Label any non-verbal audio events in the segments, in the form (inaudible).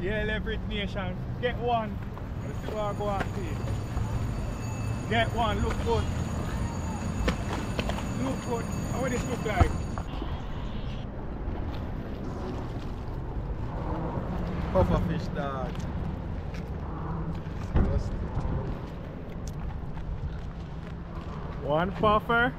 Yeah, leverage nation. Get one. Let's see what I go on see. Get one, look good. Look good. How would this look like? Puffer fish dog. One puffer.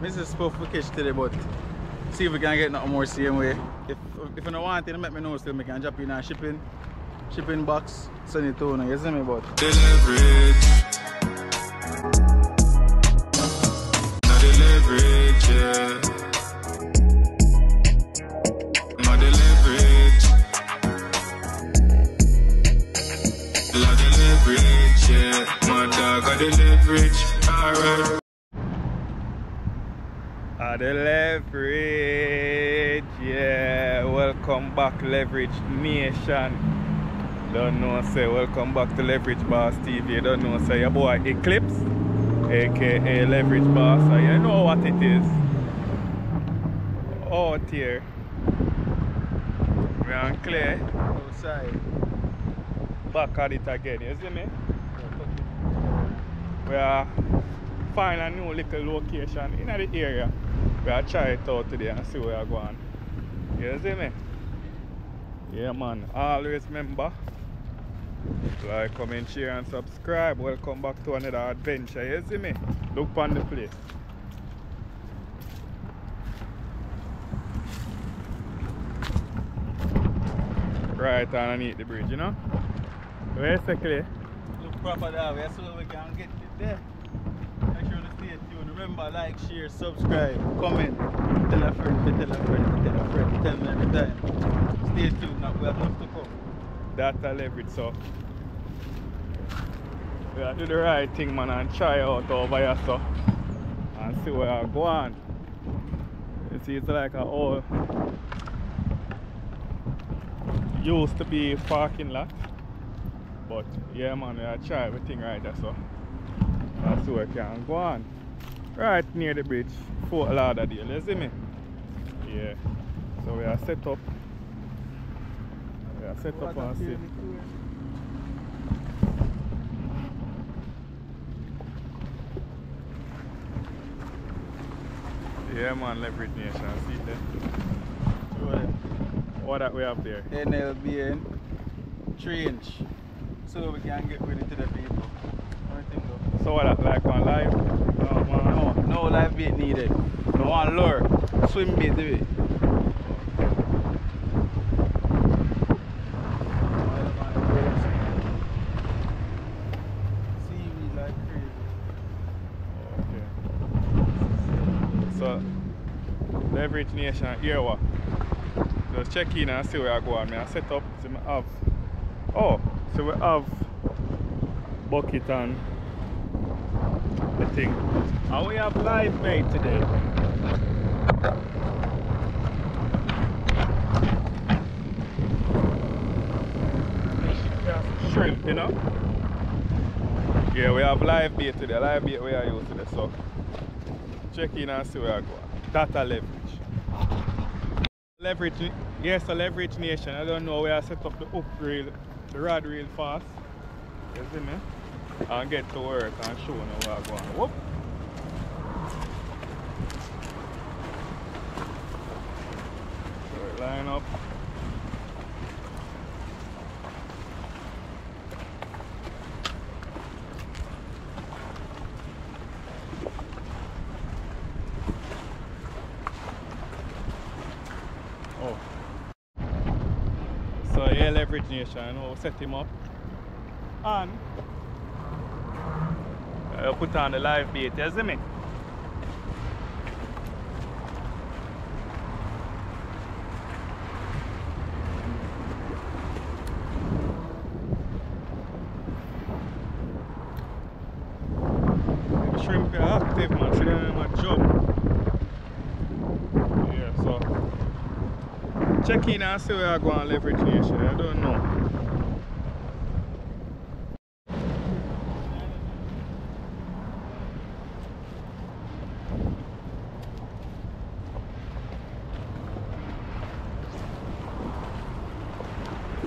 Mrs. Puff we catch today, but see if we can get nothing more same way. If if you don't want it, let me know still. We can drop in a shipping shipping box, send it to you. You see me, but the leverage. Not the leverage, yeah. Leverage. Not yeah. My dog got the. Alright. Ah, the leverage. Welcome back, Leverage Nation. Don't know, say, welcome back to Leverage Boss TV. Don't know, say, your boy Eclips, aka Leverage Boss. So you know what it is. Out here. We are clear. outside. Back at it again, you see me? We are find a new little location in the area. We are try it out today and see where we are going. You see me? Yeah man, always remember like, comment, share and subscribe. Welcome back to another adventure. You see me? Look on the place. Right underneath the bridge, you know? Basically, Look proper that way so we can get it there. Make sure to stay tuned. Remember, like, share, subscribe, comment, tell a friend, tell a friend, tell a friend, tell me every time. Stay tuned, now we have enough to come. leverage so we have to do the right thing man and try out over here so and see where I go on. You see it's like a old used to be parking lot. But yeah man we are try everything right there so that's where we can go on. Right near the bridge, Fort Lauderdale, you see me? Yeah. So we are set up. Are set up and see. Yeah man, leverage nation, see there. What that we have there? NLBN, three inch. So we can get ready to the people. Everything go. So what that like on live? No man. No, no live bait needed. No one lure. Swim bait do it. Seaweed like crazy. Okay. So leverage nation here what? Just check in and see where I go. Me I set up so me have Oh, so we have bucket and the thing. And we have live bait today. Shrimp, you know? Yeah, we have live bait today. Live bait we are using today, so check in and see where I go. Data leverage. Leverage, yes, a leverage nation. I don't know where I set up the hook reel, the rod reel fast. You see me? And get to work and show you where I go. Whoop. So we line up. Oh. Leverage nation, we'll set him up. And uh, put on the live bait, see me? Shrimp are active man, see a jump. Yeah, so check in and see where I go on leverage nation. I don't know.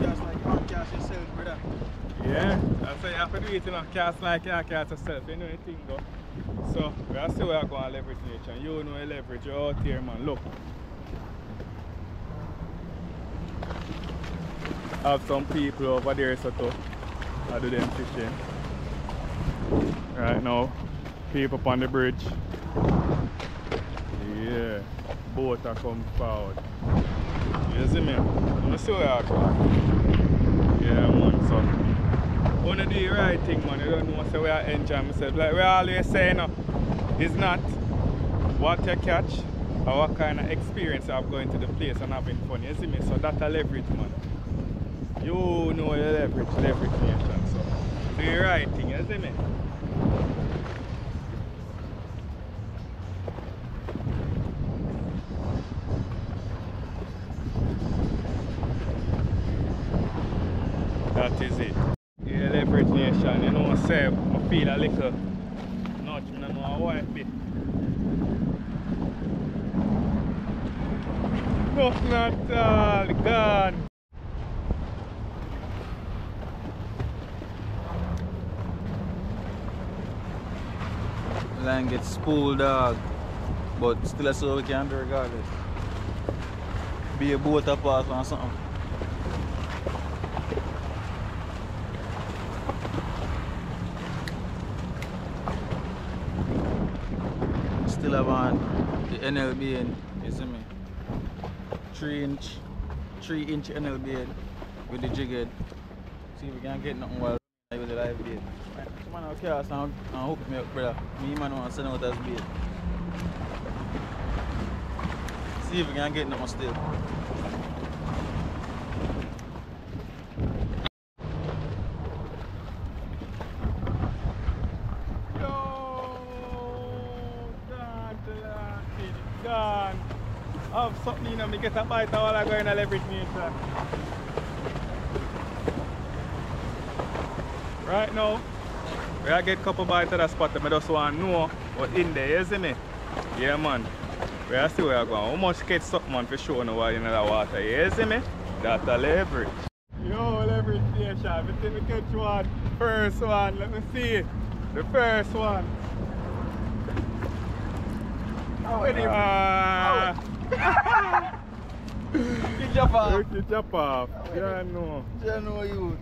You are cast yourself, brother. Yeah, that's why you have to do it, you know. Cast like you cast yourself, you know anything go. So, we are still going to leverage nation. You know leverage, you're out here, man. Look. Have some people over there, so to I do them fishing. Right now, people on the bridge. Yeah, boat are come forward. You see me? You see where I go? Yeah, man, so. Wanna do the right thing, man. You don't know, so we are enjoying myself. Like we always say, know, it's not what you catch or what kind of experience I've going to the place and having fun. You see me? So that's a leverage, man. You know you leverage, leverage nation. So do the right thing, you see me? That is it. Yeah, leverage nation, you know, say, I feel a little nudge, I know why it be. Nothing at all, gone. Line gets spooled dog. But still that's what we can do regardless. Be a boat apart or something. Still have on the NLBN, you see me? Three inch, three inch NLB with the jig head. See if we can get nothing while with the live bait. Come on, okay, and, and hook me up, brother. Me man want to send out as bait. See if we can get nothing still. Have something in me get a bite while I go a leverage nation. Right now, we I get a couple bites at that spot, I just want to know what in there, you see me? Yeah man. We are see where I go. How much catch something man for sure now while in the water, you see me? That's a leverage. Yo, leverage nation, I think we catch one. First one, let me see. The first one. Oh, Ah, Pick your off. Ricky chop off. Yeah, no. You know you.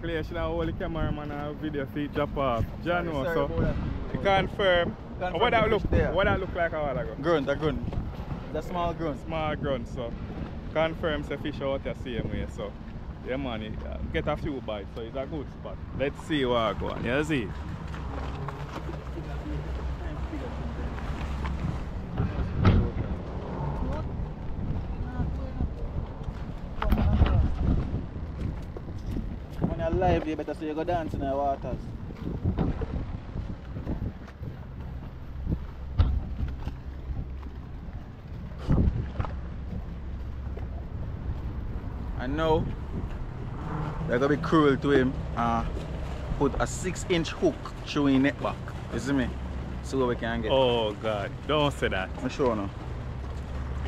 Clear should have hold the cameraman and video see it chop off. No. Sorry So, that. you confirm. Confirm what that look? there. What that look like a while ago? Grunt, a grunt. The small grunt. Small grunt. So, confirm the fish out the same way. So, yeah, man, it, uh, get a few bites. So, it's a good spot. Let's see what I go on. You see? When you're live, you better say you go dance in the waters. I know they're gonna be cruel to him. Uh, put a six inch hook through his neck back. You see me? See what we can get. Oh, God. Don't say that. I'm sure now.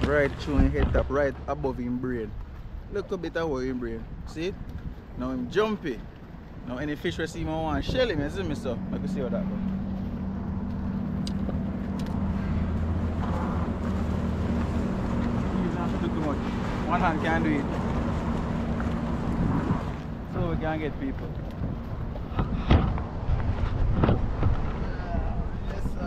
Right through his head top, right above him brain. Look a bit of him brain. See it? Now him jumpy. Now any fish we see him I want shell him, you see me so? Let me see how that go. You don't have to do too much. One hand can do it. So we can get people. Yes, I.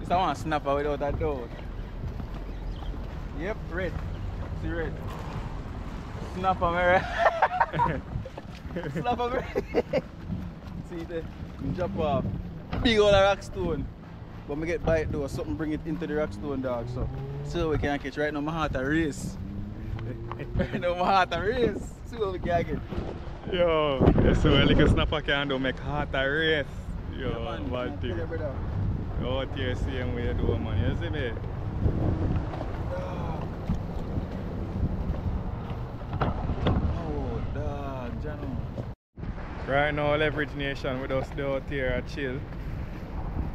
This I want to snap out without a doubt. Yep, red. See red. Snap on red. (laughs) snap on red. (laughs) See the drop off. Big old rock stone. But me get bite though, something bring it into the rock stone dog. So so we can catch right now my heart a race. (laughs) right now my heart a race. See what we can get. Yo, that's what like a snapper can do make heart a race. Yo, Yeah, man, bad thing. tell you, brother. Out here same way you do man, you see me? Oh, dog, Jano. Right now leverage nation with us out here a chill.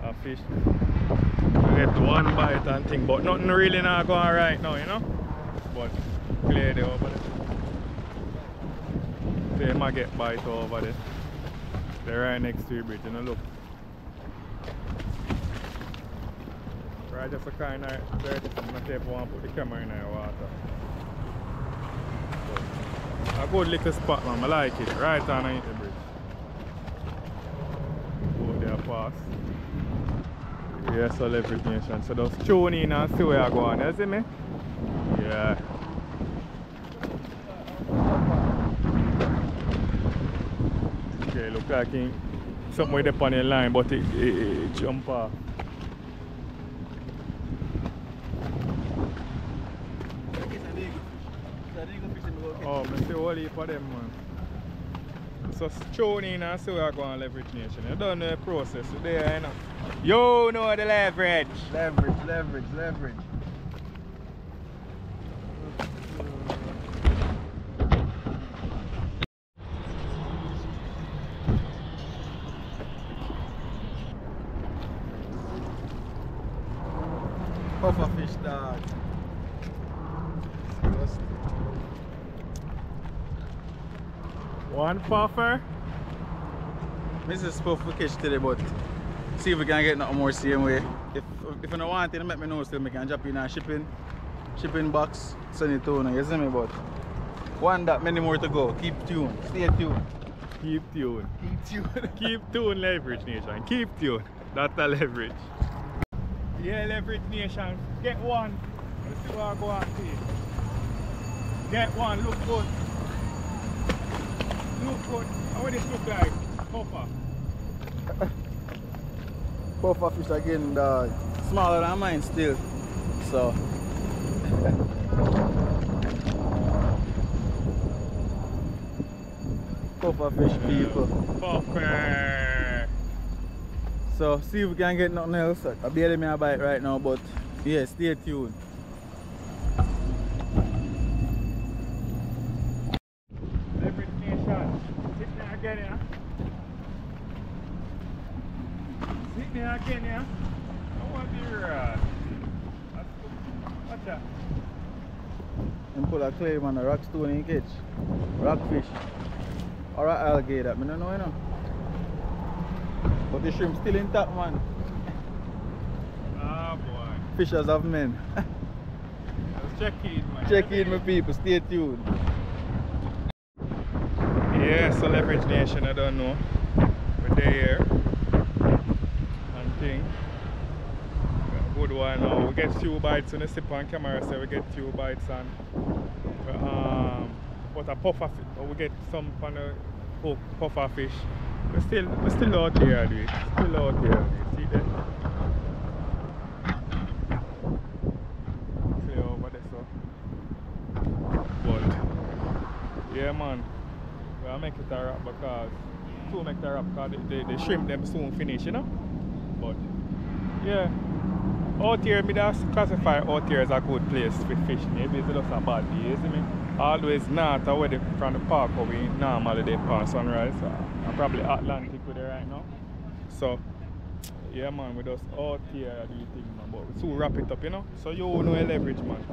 A fish. We get one bite and thing, but nothing really not going right now, you know? But clear the over there. They might get bite over there. They're right next to the bridge, you know, look. Right, just a kind of dirty, I'm not ever want to put the camera in the water. But a good little spot, man. I like it. Right on the bridge. Past. Yeah, leverage nation. So just tune in and see where I go on, you see me? Yeah. Okay, look like in something on the line, but it, it, it jump off. Oh, I see all heap of them, man. So tune in and see where I go on leverage nation. You don't know the process, there, you know. You know the leverage. Leverage, leverage, leverage. Puffer fish dog. Just One puffer. Mrs. Puff we catch today, but see if we can get nothing more same way. If if you don't want it, let me know still. I can drop in a shipping shipping box, send it to you. You see me, but one that many more to go. Keep tuned. Stay tuned. Keep tuned. Keep tuned. (laughs) Keep tuned, leverage nation. Keep tuned. That's the leverage. Yeah, leverage nation. Get one. Let's see what I go see. Get one. Look good. Look good. How this look like? Puffer. Puffer fish again, dog. Smaller than mine still. So. Puffer fish people. Puffer. So see if we can get nothing else. I barely me a bite right now, but yeah, stay tuned. Leverage nation. Sit there again, yeah. Sit there again, yeah. I want the rod. That's good. Watch that. And pull a claim on a rock stone in catch. Rockfish. Or a alligator. I don't know, you know. But the shrimp still intact, man. Ah, boy. Fishers of men. Let's check in, man. Check in, my people. Stay tuned. Yeah, so Leverage Nation, I don't know. We're there here. And thing. Good one now. We get two bites on the sip on camera, so we get two bites on um what a puffer fish. Or we get some kind of hook puffer fish. We're still we're still out here, dude. Still out here. dude. See that? So. But yeah man. We'll make it a wrap because to make it a wrap because the, the, the shrimp them soon finish, you know? But yeah. Out here, me just classify out here as a good place for fishing. Maybe it's just a bad day, you see me? Always north away the, from the park where we normally they pass sunrise. I'm probably Atlantic with it right now. So yeah man, we just out here do the thing man. But we soon wrap it up, you know? So you know leverage man.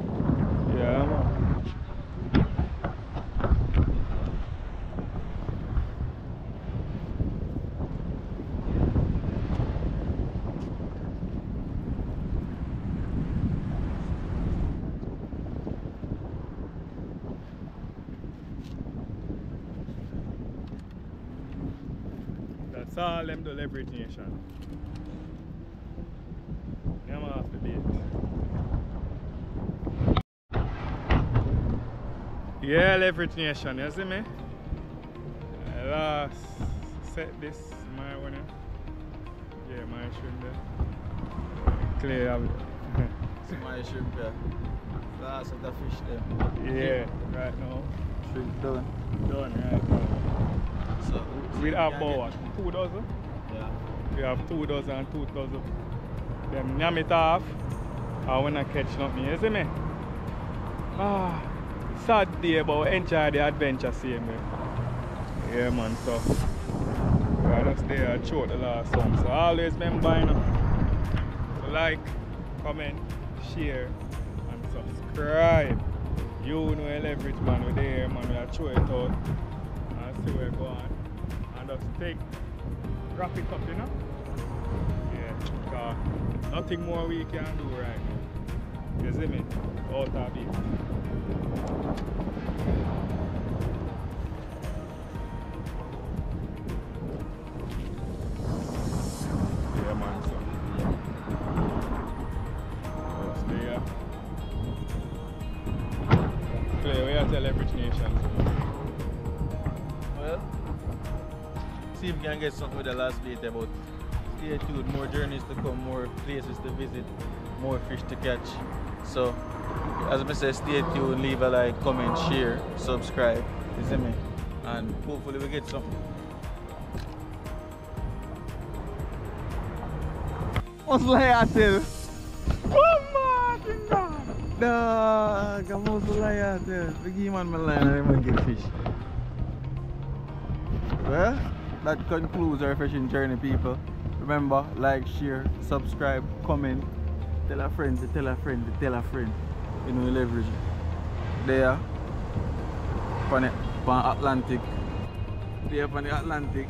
Yeah man. That's all them do leverage nation. Man, off the bait. Yeah, leverage nation, you see me? Uh, Last set this my eh? Yeah, my shrimp there. Clear of it. (laughs) See my shrimp here. Last of the fish there. yeah, right now. Shrimp done. Done right now. So We have about what? Two dozen? Yeah. We have two dozen and two dozen. Them yam it off. I wanna catch nothing, you see me? Ah, sad day, but enjoy the adventure same way. Yeah, man, so. We are just there, throughout the last one. So always remember, you know, like, comment, share, and subscribe. You know leverage man with there man, we are throw it out see where go on. And just take wrap it up, you know? Yeah, because nothing more we can do right now. You see me? Out of it. Yeah, man, so. Just we are Leverage Nation. Well, see if we can get something with the last bit about stay tuned, more journeys to come, more places to visit, more fish to catch. So, as I say, stay tuned, leave a like, comment, share, subscribe, you see me? And hopefully we get something. What's? Oh my God! Dog, I'm also like tell. Big man my line I'm get fish. Well, that concludes our fishing journey, people. Remember, like, share, subscribe, comment, tell a friend, to tell a friend, to tell a friend. You know, leverage. There, on the Atlantic. There on the Atlantic.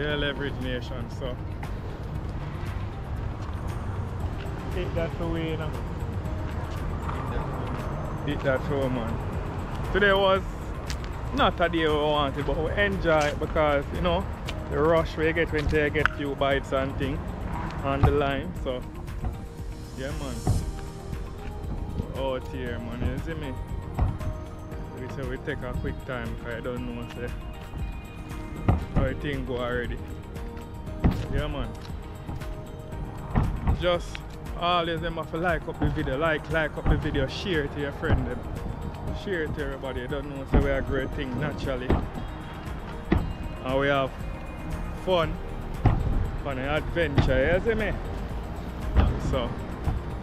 Yeah, Leverage Nation, so. Take that away now. Hit that show, man. Today was not a day we wanted, but we enjoy it because, you know, the rush we get when they get few bites and on the line. So, yeah, man. Out here, man. You see me? We say we take a quick time because I don't know say, how thing go already. Yeah, man. Just always them have to like up the video, like, like up the video, share it to your friend them. Share it to everybody. You don't know so we are great thing naturally. And we have fun, fun and adventure, you see me? So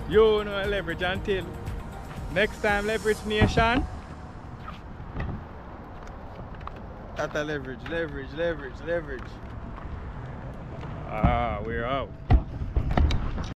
you know leverage until next time leverage nation. At a leverage, leverage, leverage, leverage. Ah, we're out.